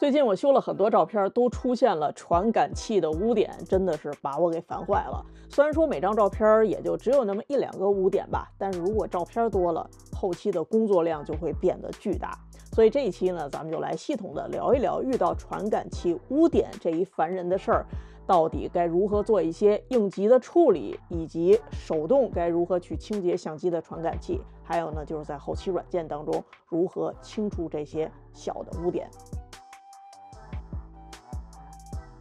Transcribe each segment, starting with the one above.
最近我修了很多照片，都出现了传感器的污点，真的是把我给烦坏了。虽然说每张照片也就只有那么一两个污点吧，但是如果照片多了，后期的工作量就会变得巨大。所以这一期呢，咱们就来系统的聊一聊遇到传感器污点这一烦人的事儿，到底该如何做一些应急的处理，以及手动该如何去清洁相机的传感器，还有呢，就是在后期软件当中如何清除这些小的污点。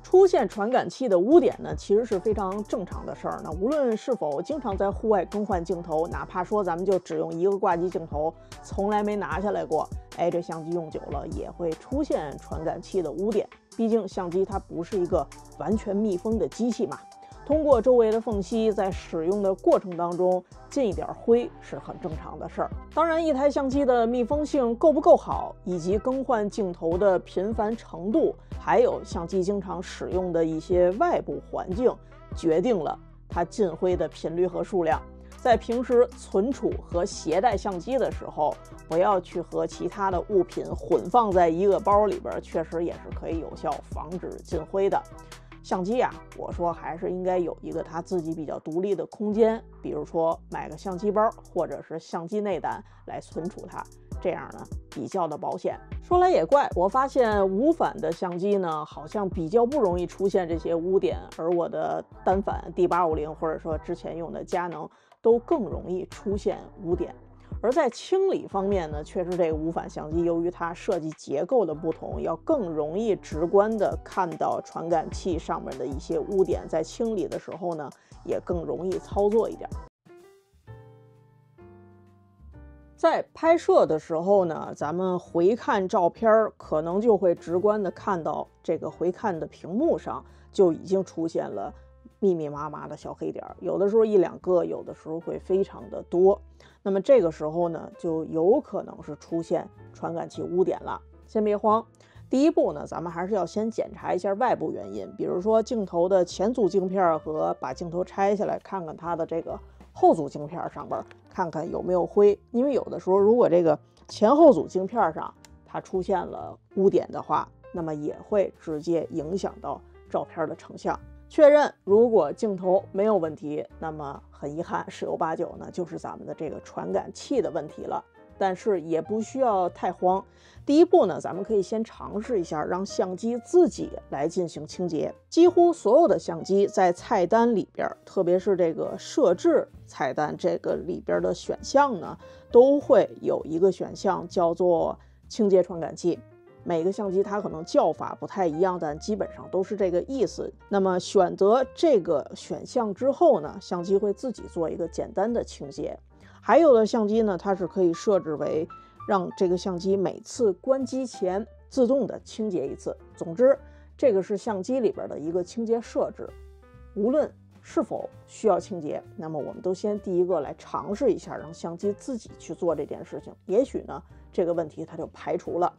出现传感器的污点呢，其实是非常正常的事儿。那无论是否经常在户外更换镜头，哪怕说咱们就只用一个挂机镜头，从来没拿下来过，哎，这相机用久了也会出现传感器的污点。毕竟相机它不是一个完全密封的机器嘛。通过周围的缝隙，在使用的过程当中进一点灰是很正常的事儿。当然，一台相机的密封性够不够好，以及更换镜头的频繁程度，还有相机经常使用的一些外部环境，决定了它进灰的频率和数量。在平时存储和携带相机的时候，不要去和其他的物品混放在一个包里边，确实也是可以有效防止进灰的。相机啊，我说还是应该有一个它自己比较独立的空间，比如说买个相机包或者是相机内胆来存储它，这样呢比较的保险。说来也怪，我发现无反的相机呢，好像比较不容易出现这些污点，而我的单反 D 八五零或者说之前用的佳能都更容易出现污点。而在清理方面呢，确实这个无反相机由于它设计结构的不同，要更容易直观的看到传感器上面的一些污点，在清理的时候呢，也更容易操作一点。在拍摄的时候呢，咱们回看照片，可能就会直观的看到这个回看的屏幕上就已经出现了。密密麻麻的小黑点儿，有的时候一两个，有的时候会非常的多。那么这个时候呢，就有可能是出现传感器污点了。先别慌，第一步呢，咱们还是要先检查一下外部原因，比如说镜头的前组镜片和把镜头拆下来看看它的这个后组镜片上边，看看有没有灰。因为有的时候，如果这个前后组镜片上它出现了污点的话，那么也会直接影响到照片的成像。确认，如果镜头没有问题，那么很遗憾，十有八九呢就是咱们的这个传感器的问题了。但是也不需要太慌。第一步呢，咱们可以先尝试一下，让相机自己来进行清洁。几乎所有的相机在菜单里边，特别是这个设置菜单这个里边的选项呢，都会有一个选项叫做清洁传感器。每个相机它可能叫法不太一样，但基本上都是这个意思。那么选择这个选项之后呢，相机会自己做一个简单的清洁。还有的相机呢，它是可以设置为让这个相机每次关机前自动的清洁一次。总之，这个是相机里边的一个清洁设置。无论是否需要清洁，那么我们都先第一个来尝试一下，让相机自己去做这件事情。也许呢，这个问题它就排除了。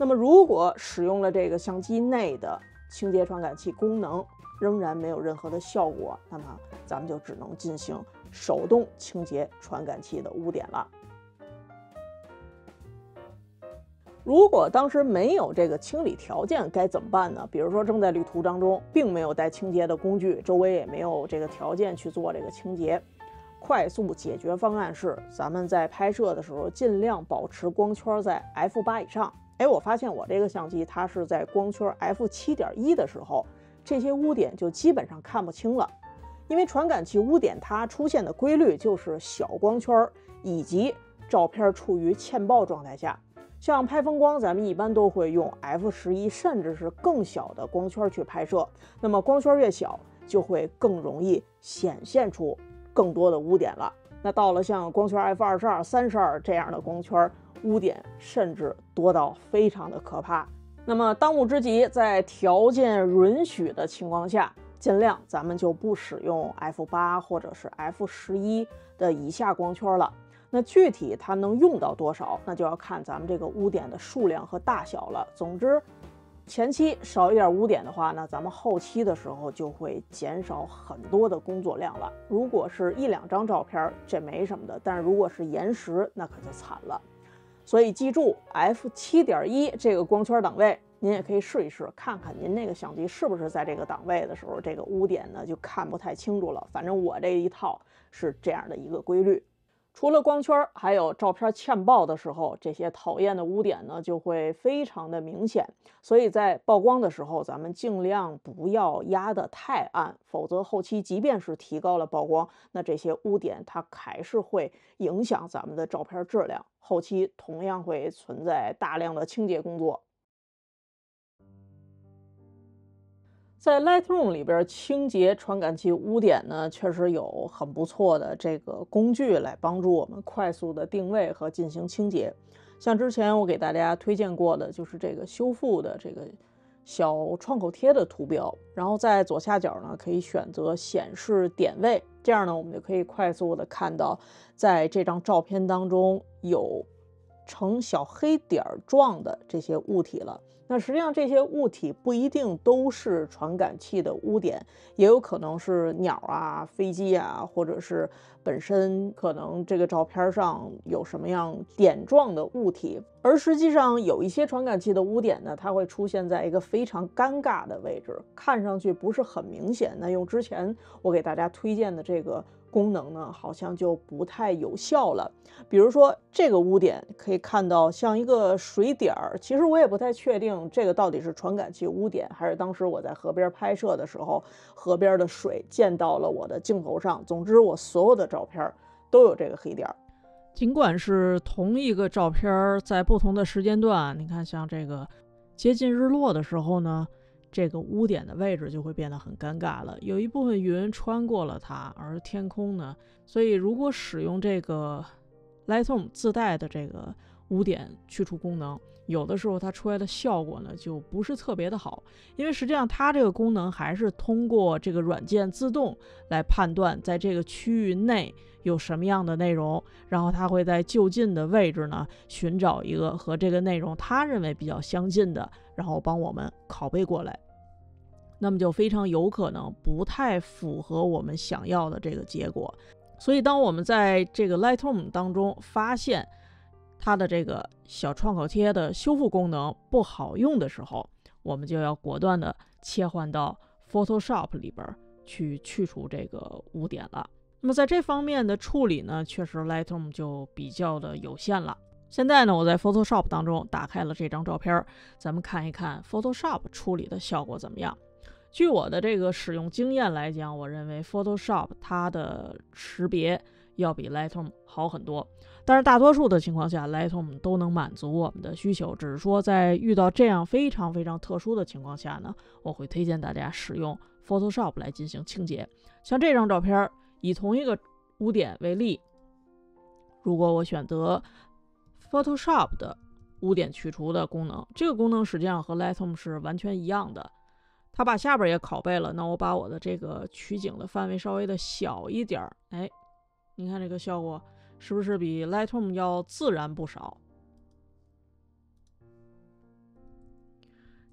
那么，如果使用了这个相机内的清洁传感器功能，仍然没有任何的效果，那么咱们就只能进行手动清洁传感器的污点了。如果当时没有这个清理条件，该怎么办呢？比如说正在旅途当中，并没有带清洁的工具，周围也没有这个条件去做这个清洁，快速解决方案是，咱们在拍摄的时候尽量保持光圈在 f 八以上。哎，我发现我这个相机，它是在光圈 f 七点一的时候，这些污点就基本上看不清了。因为传感器污点它出现的规律就是小光圈以及照片处于欠曝状态下。像拍风光，咱们一般都会用 f 十一甚至是更小的光圈去拍摄。那么光圈越小，就会更容易显现出更多的污点了。那到了像光圈 f 二十二、三十二这样的光圈。污点甚至多到非常的可怕。那么当务之急，在条件允许的情况下，尽量咱们就不使用 f 八或者是 f 十一的以下光圈了。那具体它能用到多少，那就要看咱们这个污点的数量和大小了。总之，前期少一点污点的话，那咱们后期的时候就会减少很多的工作量了。如果是一两张照片，这没什么的；但是如果是延时，那可就惨了。所以记住，f 七点一这个光圈档位您也可以试一试，看看您那个相机是不是在这个档位的时候，这个污点呢就看不太清楚了。反正我这一套是这样的一个规律。除了光圈，还有照片欠曝的时候，这些讨厌的污点呢就会非常的明显。所以在曝光的时候，咱们尽量不要压得太暗，否则后期即便是提高了曝光，那这些污点它还是会影响咱们的照片质量，后期同样会存在大量的清洁工作。在 Lightroom 里边清洁传感器污点呢，确实有很不错的这个工具来帮助我们快速的定位和进行清洁。像之前我给大家推荐过的，就是这个修复的这个小创口贴的图标，然后在左下角呢可以选择显示点位，这样呢我们就可以快速的看到在这张照片当中有成小黑点状的这些物体了。那实际上这些物体不一定都是传感器的污点，也有可能是鸟啊、飞机啊，或者是本身可能这个照片上有什么样点状的物体。而实际上有一些传感器的污点呢，它会出现在一个非常尴尬的位置，看上去不是很明显。那用之前我给大家推荐的这个。功能呢，好像就不太有效了。比如说这个污点，可以看到像一个水点儿。其实我也不太确定这个到底是传感器污点，还是当时我在河边拍摄的时候，河边的水溅到了我的镜头上。总之，我所有的照片都有这个黑点儿。尽管是同一个照片，在不同的时间段，你看，像这个接近日落的时候呢。这个污点的位置就会变得很尴尬了。有一部分云穿过了它，而天空呢？所以如果使用这个 Lightroom 自带的这个污点去除功能，有的时候它出来的效果呢就不是特别的好。因为实际上它这个功能还是通过这个软件自动来判断在这个区域内有什么样的内容，然后它会在就近的位置呢寻找一个和这个内容他认为比较相近的。然后帮我们拷贝过来，那么就非常有可能不太符合我们想要的这个结果。所以，当我们在这个 Lightroom 当中发现它的这个小创口贴的修复功能不好用的时候，我们就要果断的切换到 Photoshop 里边去去除这个污点了。那么在这方面的处理呢，确实 Lightroom 就比较的有限了。现在呢，我在 Photoshop 当中打开了这张照片，咱们看一看 Photoshop 处理的效果怎么样。据我的这个使用经验来讲，我认为 Photoshop 它的识别要比 Lightroom 好很多。但是大多数的情况下，Lightroom 都能满足我们的需求。只是说在遇到这样非常非常特殊的情况下呢，我会推荐大家使用 Photoshop 来进行清洁。像这张照片，以同一个污点为例，如果我选择 Photoshop 的污点去除的功能，这个功能实际上和 Lightroom 是完全一样的。它把下边也拷贝了。那我把我的这个取景的范围稍微的小一点儿，哎，你看这个效果是不是比 Lightroom 要自然不少？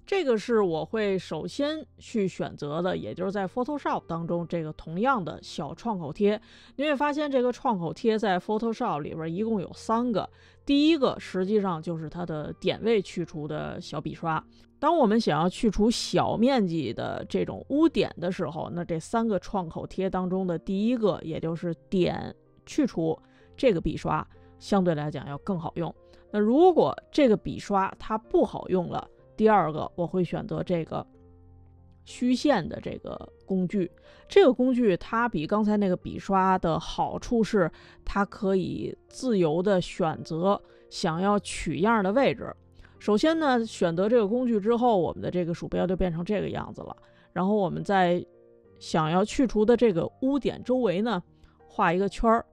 这个是我会首先去选择的，也就是在 Photoshop 当中这个同样的小创口贴。你会发现这个创口贴在 Photoshop 里边一共有三个。第一个实际上就是它的点位去除的小笔刷。当我们想要去除小面积的这种污点的时候，那这三个创口贴当中的第一个，也就是点去除这个笔刷，相对来讲要更好用。那如果这个笔刷它不好用了，第二个，我会选择这个虚线的这个工具。这个工具它比刚才那个笔刷的好处是，它可以自由的选择想要取样的位置。首先呢，选择这个工具之后，我们的这个鼠标就变成这个样子了。然后我们在想要去除的这个污点周围呢，画一个圈儿，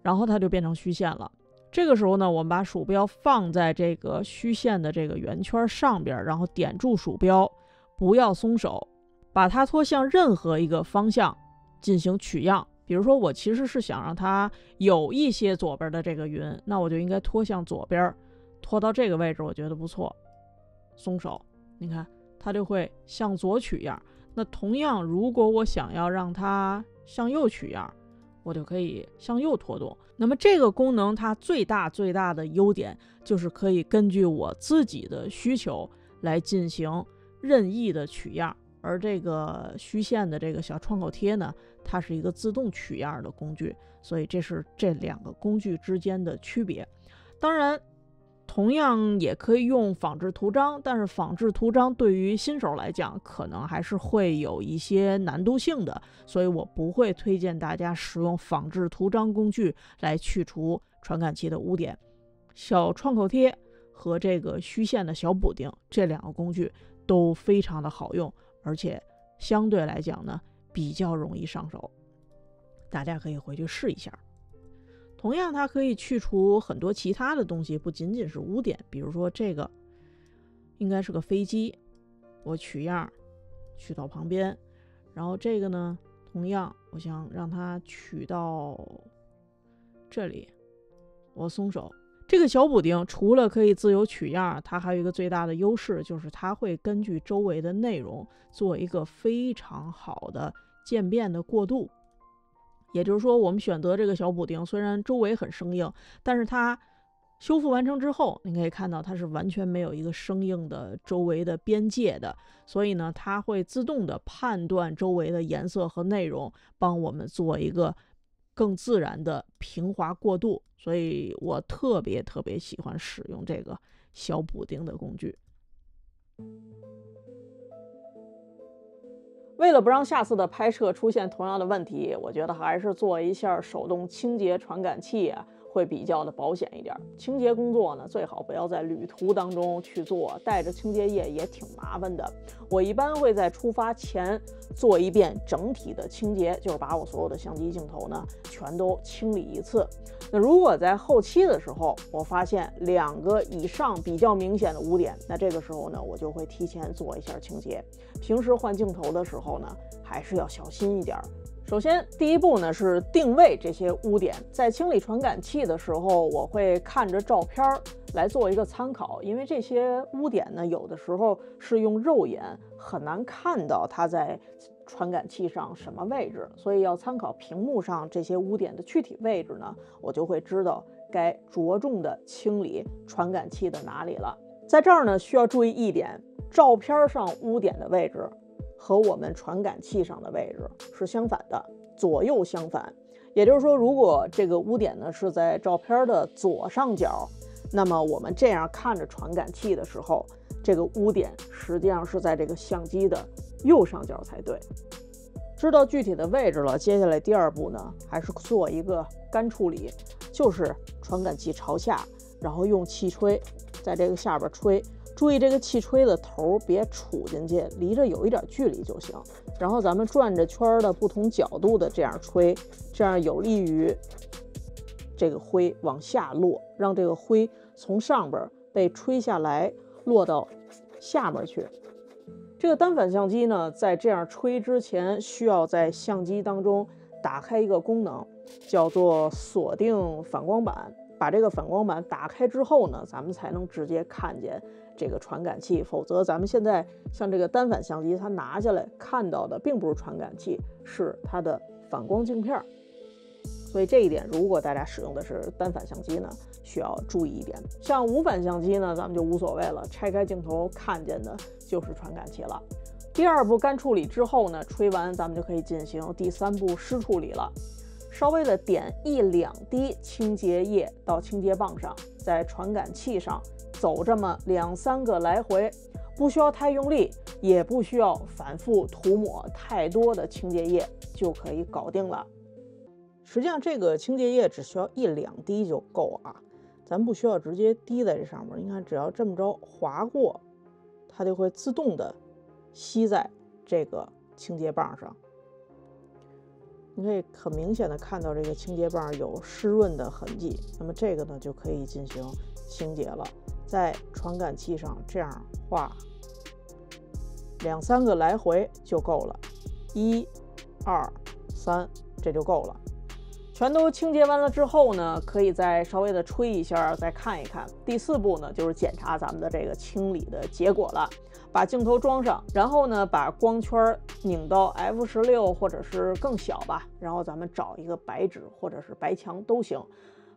然后它就变成虚线了。这个时候呢，我们把鼠标放在这个虚线的这个圆圈上边，然后点住鼠标，不要松手，把它拖向任何一个方向进行取样。比如说，我其实是想让它有一些左边的这个云，那我就应该拖向左边，拖到这个位置，我觉得不错。松手，你看它就会向左取样。那同样，如果我想要让它向右取样，我就可以向右拖动。那么这个功能它最大最大的优点就是可以根据我自己的需求来进行任意的取样，而这个虚线的这个小创口贴呢，它是一个自动取样的工具，所以这是这两个工具之间的区别。当然。同样也可以用仿制图章，但是仿制图章对于新手来讲，可能还是会有一些难度性的，所以我不会推荐大家使用仿制图章工具来去除传感器的污点。小创口贴和这个虚线的小补丁这两个工具都非常的好用，而且相对来讲呢比较容易上手，大家可以回去试一下。同样，它可以去除很多其他的东西，不仅仅是污点。比如说，这个应该是个飞机，我取样取到旁边，然后这个呢，同样我想让它取到这里，我松手。这个小补丁除了可以自由取样，它还有一个最大的优势，就是它会根据周围的内容做一个非常好的渐变的过渡。也就是说，我们选择这个小补丁，虽然周围很生硬，但是它修复完成之后，你可以看到它是完全没有一个生硬的周围的边界的。所以呢，它会自动的判断周围的颜色和内容，帮我们做一个更自然的平滑过渡。所以我特别特别喜欢使用这个小补丁的工具。为了不让下次的拍摄出现同样的问题，我觉得还是做一下手动清洁传感器啊。会比较的保险一点。清洁工作呢，最好不要在旅途当中去做，带着清洁液也挺麻烦的。我一般会在出发前做一遍整体的清洁，就是把我所有的相机镜头呢全都清理一次。那如果在后期的时候，我发现两个以上比较明显的污点，那这个时候呢，我就会提前做一下清洁。平时换镜头的时候呢，还是要小心一点。首先，第一步呢是定位这些污点。在清理传感器的时候，我会看着照片来做一个参考，因为这些污点呢，有的时候是用肉眼很难看到它在传感器上什么位置，所以要参考屏幕上这些污点的具体位置呢，我就会知道该着重的清理传感器的哪里了。在这儿呢，需要注意一点，照片上污点的位置。和我们传感器上的位置是相反的，左右相反。也就是说，如果这个污点呢是在照片的左上角，那么我们这样看着传感器的时候，这个污点实际上是在这个相机的右上角才对。知道具体的位置了，接下来第二步呢，还是做一个干处理，就是传感器朝下，然后用气吹在这个下边吹。注意这个气吹的头别杵进去，离着有一点距离就行。然后咱们转着圈的不同角度的这样吹，这样有利于这个灰往下落，让这个灰从上边被吹下来，落到下面去。这个单反相机呢，在这样吹之前，需要在相机当中打开一个功能，叫做锁定反光板。把这个反光板打开之后呢，咱们才能直接看见。这个传感器，否则咱们现在像这个单反相机，它拿下来看到的并不是传感器，是它的反光镜片。所以这一点，如果大家使用的是单反相机呢，需要注意一点。像无反相机呢，咱们就无所谓了，拆开镜头看见的就是传感器了。第二步干处理之后呢，吹完咱们就可以进行第三步湿处理了。稍微的点一两滴清洁液到清洁棒上，在传感器上。走这么两三个来回，不需要太用力，也不需要反复涂抹太多的清洁液，就可以搞定了。实际上，这个清洁液只需要一两滴就够啊，咱不需要直接滴在这上面。你看，只要这么着划过，它就会自动的吸在这个清洁棒上。你可以很明显的看到这个清洁棒有湿润的痕迹，那么这个呢就可以进行清洁了。在传感器上这样画两三个来回就够了，一、二、三，这就够了。全都清洁完了之后呢，可以再稍微的吹一下，再看一看。第四步呢，就是检查咱们的这个清理的结果了。把镜头装上，然后呢，把光圈拧到 f 十六或者是更小吧。然后咱们找一个白纸或者是白墙都行，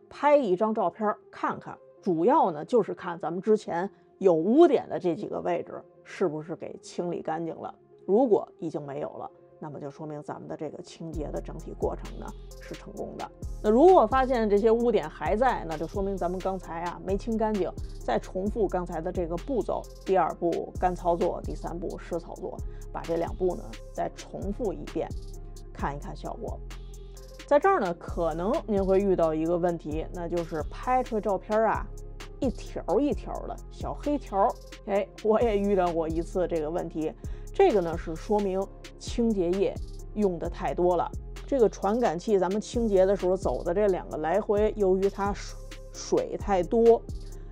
拍一张照片看看。主要呢就是看咱们之前有污点的这几个位置是不是给清理干净了？如果已经没有了，那么就说明咱们的这个清洁的整体过程呢是成功的。那如果发现这些污点还在，那就说明咱们刚才啊没清干净。再重复刚才的这个步骤：第二步干操作，第三步湿操作，把这两步呢再重复一遍，看一看效果。在这儿呢，可能您会遇到一个问题，那就是拍出来照片啊，一条一条的小黑条。哎，我也遇到过一次这个问题。这个呢是说明清洁液用的太多了。这个传感器咱们清洁的时候走的这两个来回，由于它水水太多，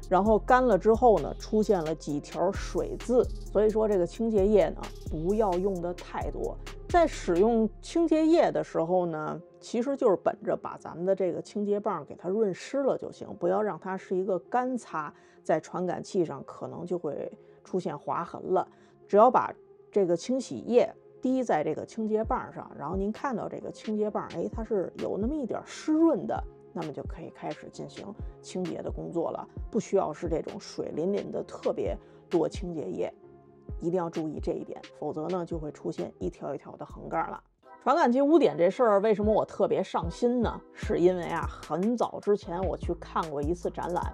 然后干了之后呢，出现了几条水渍。所以说这个清洁液呢，不要用的太多。在使用清洁液的时候呢，其实就是本着把咱们的这个清洁棒给它润湿了就行，不要让它是一个干擦，在传感器上可能就会出现划痕了。只要把这个清洗液滴在这个清洁棒上，然后您看到这个清洁棒，哎，它是有那么一点湿润的，那么就可以开始进行清洁的工作了。不需要是这种水淋淋的特别多清洁液，一定要注意这一点，否则呢就会出现一条一条的横杠了。传感器污点这事儿，为什么我特别上心呢？是因为啊，很早之前我去看过一次展览，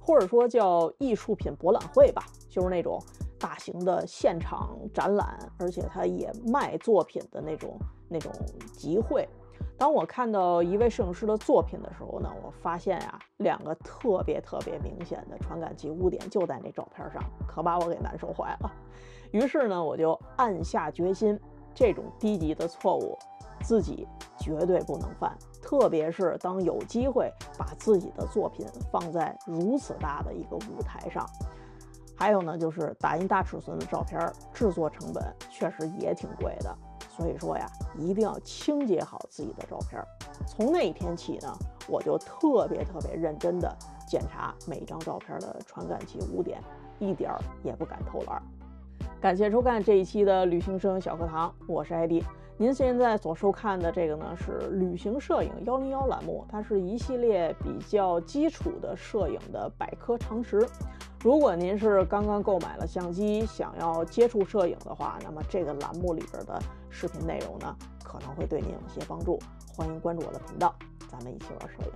或者说叫艺术品博览会吧，就是那种。大型的现场展览，而且它也卖作品的那种那种集会。当我看到一位摄影师的作品的时候呢，我发现啊，两个特别特别明显的传感器污点就在那照片上，可把我给难受坏了。于是呢，我就暗下决心，这种低级的错误自己绝对不能犯。特别是当有机会把自己的作品放在如此大的一个舞台上。还有呢，就是打印大尺寸的照片，制作成本确实也挺贵的。所以说呀，一定要清洁好自己的照片。从那一天起呢，我就特别特别认真的检查每张照片的传感器污点，一点儿也不敢偷懒。感谢收看这一期的旅行摄影小课堂，我是艾迪。您现在所收看的这个呢是旅行摄影幺零幺栏目，它是一系列比较基础的摄影的百科常识。如果您是刚刚购买了相机，想要接触摄影的话，那么这个栏目里边的视频内容呢，可能会对您有些帮助。欢迎关注我的频道，咱们一起玩摄影。